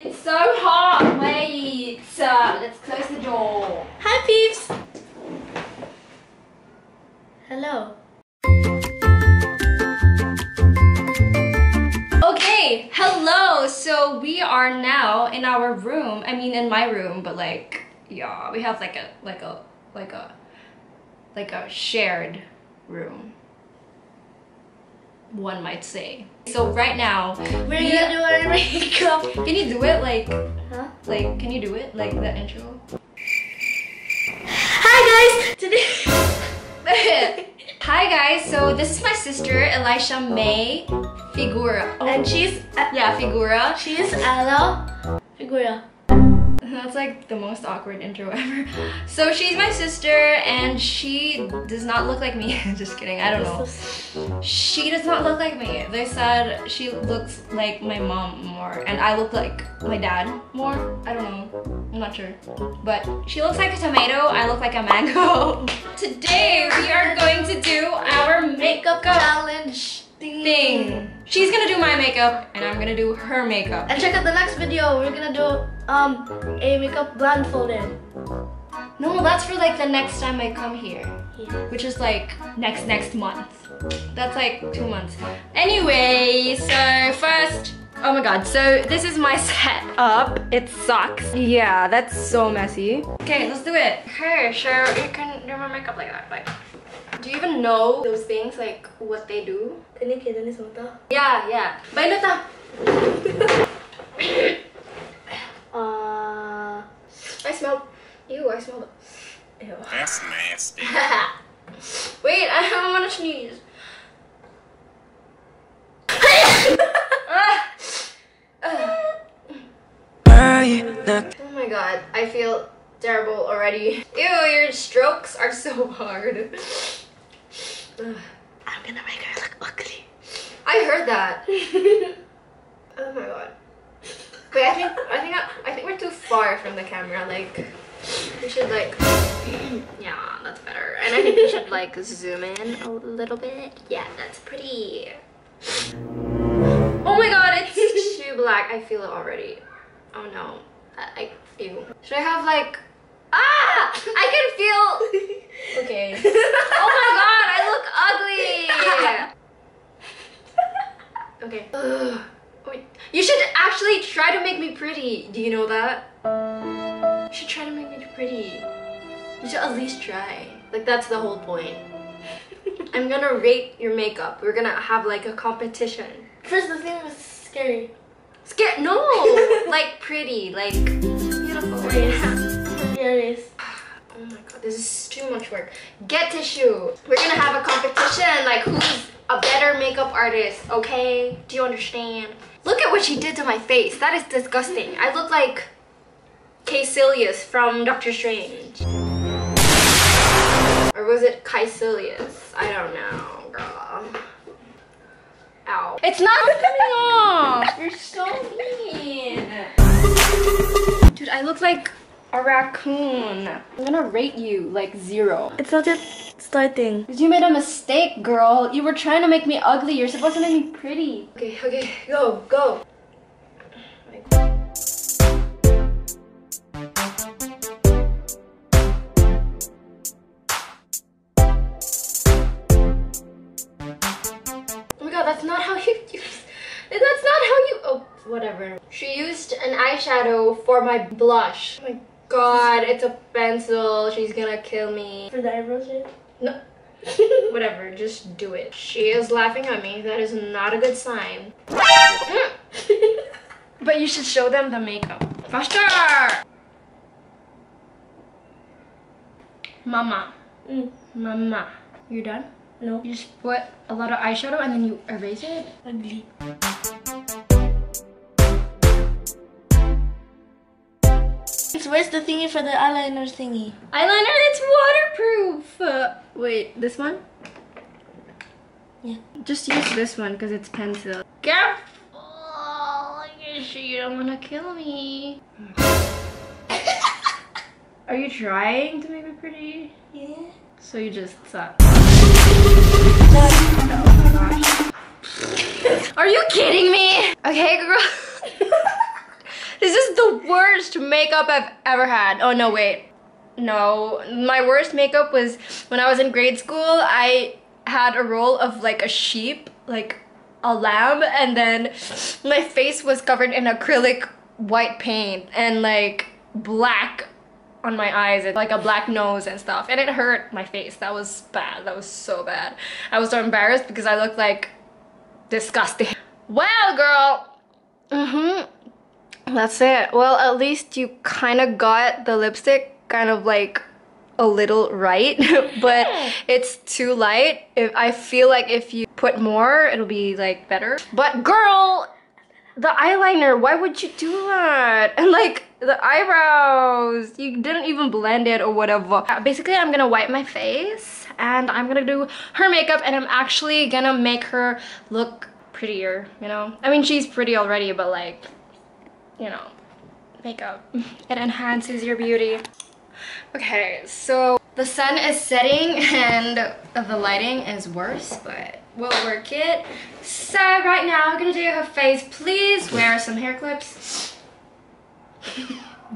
It's so hot. Wait. Uh, let's close the door. Hi, peeps. Hello. Okay, hello. So we are now in our room. I mean, in my room, but like, yeah, we have like a like a like a like a shared room. One might say. So right now, We're we- gonna do our makeup. Can you do it like Huh? like? Can you do it like the intro? Hi, guys. Today. Hi guys. So this is my sister Elisha May Figura. Oh, And she's uh, yeah, Figura. she's Ela Figura. That's like the most awkward intro ever. So she's my sister and she does not look like me. Just kidding, I don't know. She does not look like me. They said she looks like my mom more and I look like my dad more. I don't know. I'm not sure. But she looks like a tomato, I look like a mango. Today we are going to do our makeup Challenge thing. She's gonna do my makeup and I'm gonna do her makeup. And check out the next video. We're gonna do um a makeup blindfolded. No, that's for like the next time I come here. Yeah. which is like next next month. That's like two months. Anyway, so first, oh my god, so this is my setup. It sucks. Yeah, that's so messy. Okay, let's do it. Okay, sure, you can do my makeup like that. Like, do you even know those things, like what they do? Ini kita ni semua tahu. Yeah, yeah. Bye, Nata. Uh, I smell. Ew, I smell. Ew. That's nasty. Wait, I don't want to sneeze. Oh my god, I feel terrible already. Ew, your strokes are so hard. Ugh. I'm gonna make her look ugly. I heard that. oh my god. Wait, I think I think I, think we're too far from the camera. Like, we should like, yeah, that's better. And I think we should like zoom in a little bit. Yeah, that's pretty. Oh my god, it's too black. I feel it already. Oh no, I, I ew. Should I have like? Ah! I can feel. Okay. Oh my god, I look ugly. Okay. Ugh. Wait, you should actually try to make me pretty. Do you know that? You should try to make me pretty. You should at least try. Like that's the whole point. I'm gonna rate your makeup. We're gonna have like a competition. First, the thing was scary. Scare? No, like pretty, like beautiful. This is too much work. Get tissue. We're gonna have a competition, like who's a better makeup artist, okay? Do you understand? Look at what she did to my face. That is disgusting. I look like Kaecilius from Doctor Strange. Or was it Kaecilius? I don't know, girl. Ow. It's not coming off! You're so mean! Dude, I look like a raccoon. I'm gonna rate you like zero. It's not yet starting. Because you made a mistake, girl. You were trying to make me ugly. You're supposed to make me pretty. Okay, okay, go, go. Oh my god, that's not how you use. That's not how you. Oh, whatever. She used an eyeshadow for my blush. Oh my god, it's a pencil. She's gonna kill me. For the eyebrows? No. Whatever, just do it. She is laughing at me. That is not a good sign. But you should show them the makeup. Faster! Mama. Mm. Mama. You're done? No. You just put a lot of eyeshadow and then you erase it? Ugly. So where's the thingy for the eyeliner thingy? Eyeliner, it's waterproof! Uh, wait, this one? Yeah. Just use this one because it's pencil. Careful! You don't want to kill me. Are you trying to make me pretty? Yeah. So you just suck. Are you kidding me? Okay, girl. This is the worst makeup I've ever had. Oh no, wait. No, my worst makeup was when I was in grade school. I had a role of like a sheep, like a lamb, and then my face was covered in acrylic white paint and like black on my eyes and like a black nose and stuff. And it hurt my face. That was bad. That was so bad. I was so embarrassed because i looked like disgusting. Well girl. Mm-hmm that's it. Well at least you kind of got the lipstick kind of like a little right but it's too light. If i feel like if you put more it'll be like better. But girl the eyeliner why would you do that? And like the eyebrows you didn't even blend it or whatever. Uh, basically i'm gonna wipe my face and i'm gonna do her makeup and i'm actually gonna make her look prettier you know? I mean she's pretty already but like you know makeup. It enhances your beauty. Okay so the sun is setting and the lighting is worse but we'll work it. So right now i'm gonna do her face. Please wear some hair clips.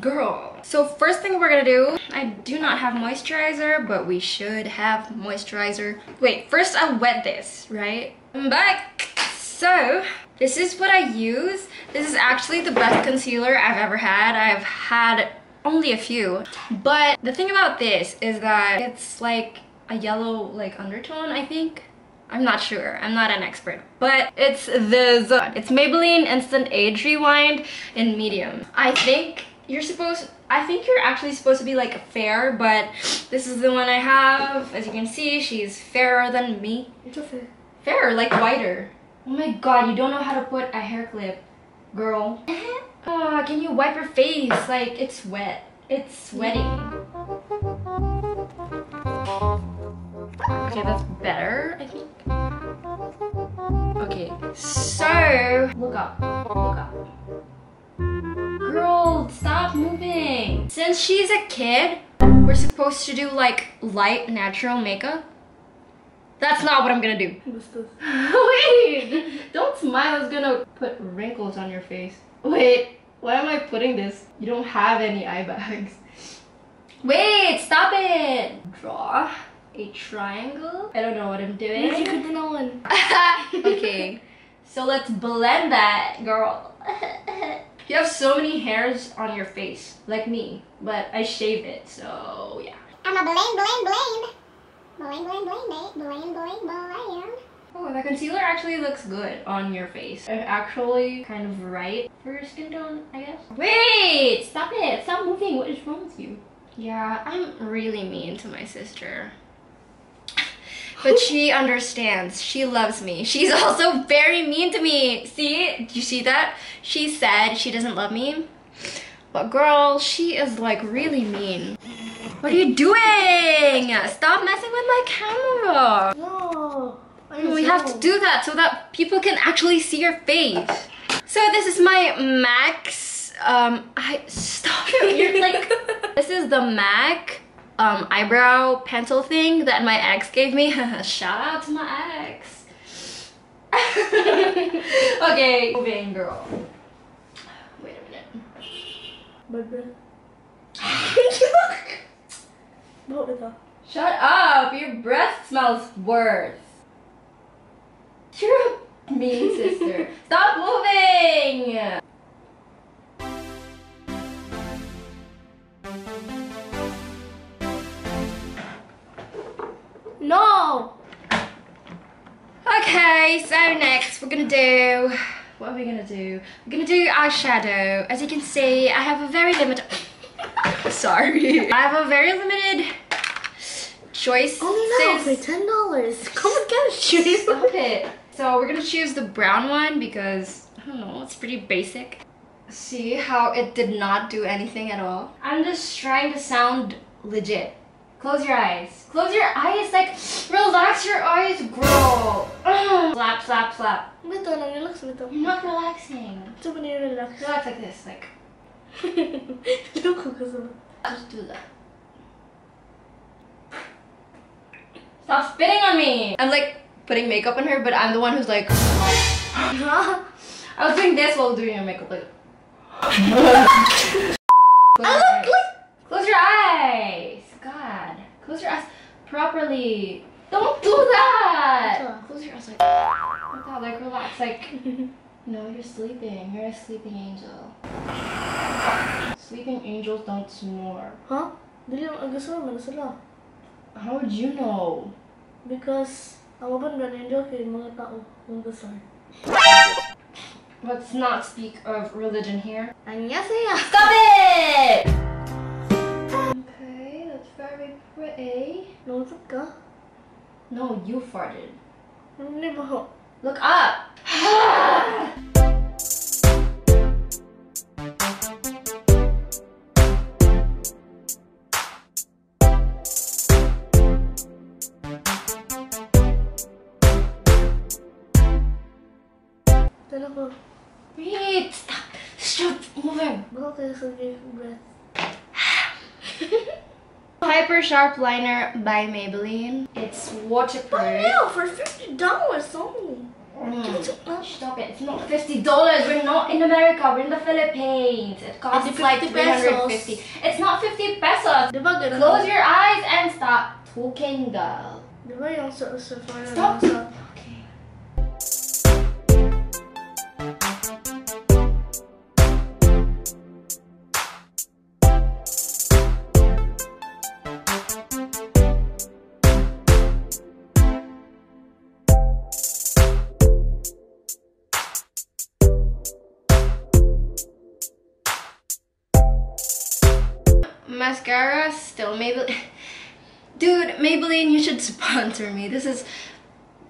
Girl. So first thing we're gonna do i do not have moisturizer but we should have moisturizer. Wait first i'll wet this right? I'm back so this is what i use this is actually the best concealer i've ever had i've had only a few but the thing about this is that it's like a yellow like undertone i think I'm not sure. I'm not an expert. But it's this. It's Maybelline Instant Age Rewind in medium. I think you're supposed I think you're actually supposed to be like fair, but this is the one I have. As you can see, she's fairer than me. It's okay. Fairer, like whiter. Oh my god, you don't know how to put a hair clip, girl. oh, can you wipe your face? Like, it's wet. It's sweaty. Okay, that's better, I think. Okay, so look up, look up. Girl, stop moving. Since she's a kid, we're supposed to do like light natural makeup. That's not what I'm gonna do. What's this? Wait! Don't smile, it's gonna put wrinkles on your face. Wait, why am I putting this? You don't have any eye bags. Wait, stop it! Draw a triangle. I don't know what I'm doing. okay, so let's blend that, girl. you have so many hairs on your face, like me, but I shave it, so yeah. I'm a blame, blame, blame. Blame, blame, blame, blame, blame, blame, blame. Oh, the concealer actually looks good on your face. It's actually kind of right for your skin tone, I guess. Wait! Stop it! Stop moving! What is wrong with you? Yeah, I'm really mean to my sister. But she understands. She loves me. She's also very mean to me. See? Did you see that? She said she doesn't love me. But girl, she is like really mean. What are you doing? Stop messing with my camera. No. We have to do that so that people can actually see your face. So this is my Max. Um, I stop. You're like. this is the Mac um eyebrow pencil thing that my ex gave me. Shout out to my ex. okay, moving girl. Wait a minute. My breath. Shut up! Your breath smells worse. You're a mean sister. Stop moving! No! Okay, so next we're gonna do. What are we gonna do? We're gonna do eyeshadow. As you can see, I have a very limited. Sorry. I have a very limited choice. Only now for ten dollars. Come and get it, Stop it. So we're gonna choose the brown one because I don't know, it's pretty basic. See how it did not do anything at all? I'm just trying to sound legit. Close your eyes. Close your eyes, like relax your eyes, girl. Ugh. Slap, slap, slap. Ito na, relax mo ito. I'm not relaxing. Ito ba nire-relax? Relax like this, like Just do that. Stop spitting on me! I'm like putting makeup on her, but I'm the one who's like I was doing this while doing your makeup like Close your eyes. Close your eyes. God. Close your eyes properly. Don't do that. Close your eyes like, like that. Like relax. Like no, you're sleeping. You're a sleeping angel. Sleeping angels don't snore. Ha? Dili ang agasal man sila. How would you know? Because ang uban ba ninyo kay mga tao ang gasal. Let's not speak of religion here. Annyeonghaseyo. Stop it! Okay, that's very pretty. Nautot ka? No, you farted. Ano ni ba ho? Look up! Tala ko. Wait! Stop! Stop moving! Sa breath. Hyper Sharp Liner by Maybelline. It's waterproof. Wow, for fifty dollars only. Mm. Stop it. It's not fifty dollars. We're not in America. We're in the Philippines. It costs It's like 50 three hundred pesos. It's not fifty pesos. Di ba ganun? Close your eyes and stop talking, girl. Di ba yung sa Sephora Stop. Mascara still Maybelline. Dude, Maybelline, you should sponsor me. This is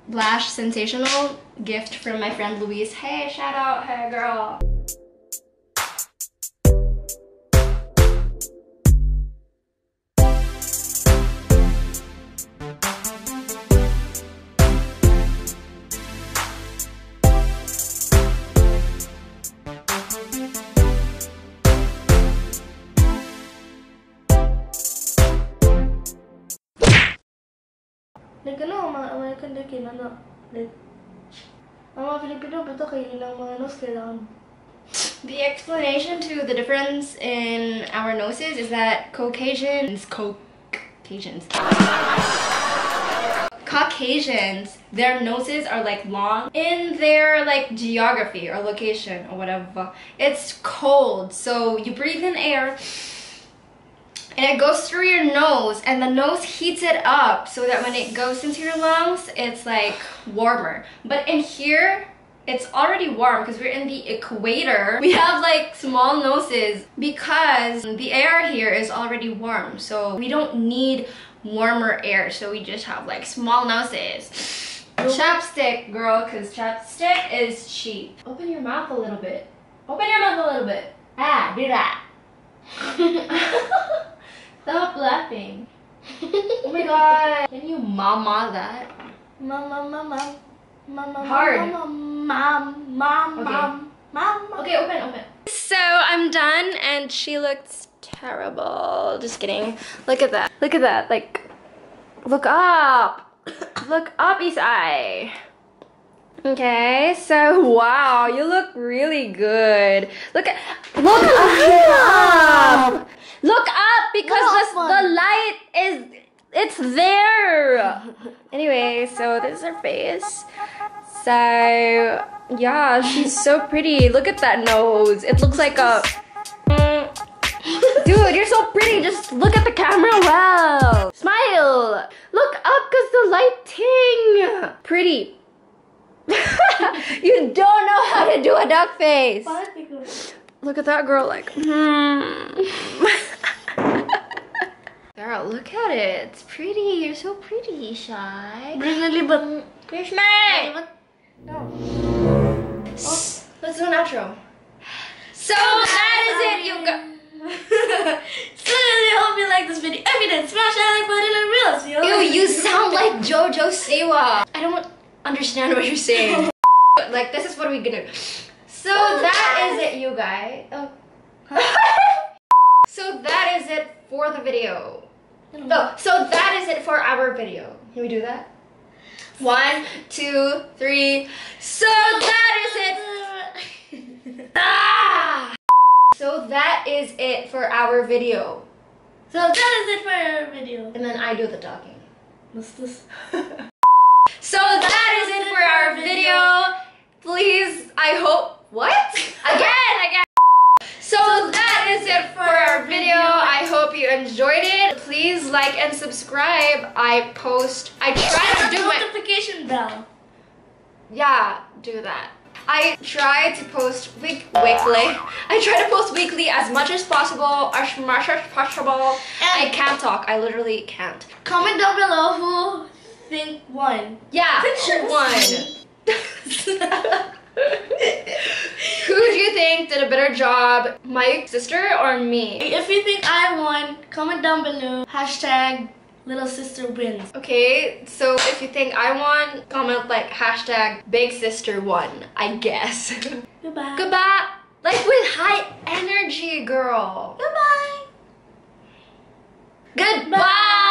Lash Sensational gift from my friend Louise. Hey, shout out, hey girl. Mga Filipino, mga nose kailangan. The explanation to the difference in our noses is that Caucasians, Caucasians, Caucasians, their noses are like long. In their like geography or location or whatever. It's cold, so you breathe in air and it goes through your nose and the nose heats it up so that when it goes into your lungs, it's like warmer. But in here, it's already warm because we're in the equator. We have like small noses because the air here is already warm. So we don't need warmer air. So we just have like small noses. Chapstick, girl, because chapstick is cheap. Open your mouth a little bit. Open your mouth a little bit. Ah, do that. Stop laughing. Oh my god. Can you mama that? Mama, mama, mama, Hard. mama, mom, mom, Okay. mom, mom. Okay, open, open. So I'm done and she looks terrible. Just kidding. Look at that. Look at that. Like, look up. Look up, Isai. Okay, so wow, you look really good. Look at look up. Look up because the, the light is it's there. Anyway, so this is her face. So yeah, she's so pretty. Look at that nose. It looks like a Dude, you're so pretty. Just look at the camera well. Smile. Look up cuz the lighting. Pretty. you don't know how to do a duck face. Look at that girl like, hmm. girl, look at it. It's pretty. You're so pretty, Shy. Bring na libat. Here's me. Libat? S- Let's do an outro. So that is it, you guys. So I hope you like this video. If you did, smash that like button and reels. You, know? Ew, you sound like Jojo Siwa. I don't understand what you're saying. like, this is what we're gonna do. So that is it, you guys. Oh. so that is it for the video. No, so that is it for our video. Can we do that? One, two, three. So that is it. Ah! So that is it for our video. So that is it for our video. And then I do the talking. What's this? So that is it for our video. Please, I hope. What? Again, again. So that is it for our video. I hope you enjoyed it. Please like and subscribe. I post. I try to do my. notification bell. Yeah, do that. I try to post week weekly. I try to post weekly as much as possible, as much as possible. I can't talk. I literally can't. Comment down below who think won. Yeah, Think who won? who do you think did a better job, my sister or me? If you think I won, comment down below. Hashtag little sister wins. Okay, so if you think I won, comment like hashtag big sister won, I guess. Goodbye. Goodbye. Like with high energy, girl. Goodbye. Goodbye.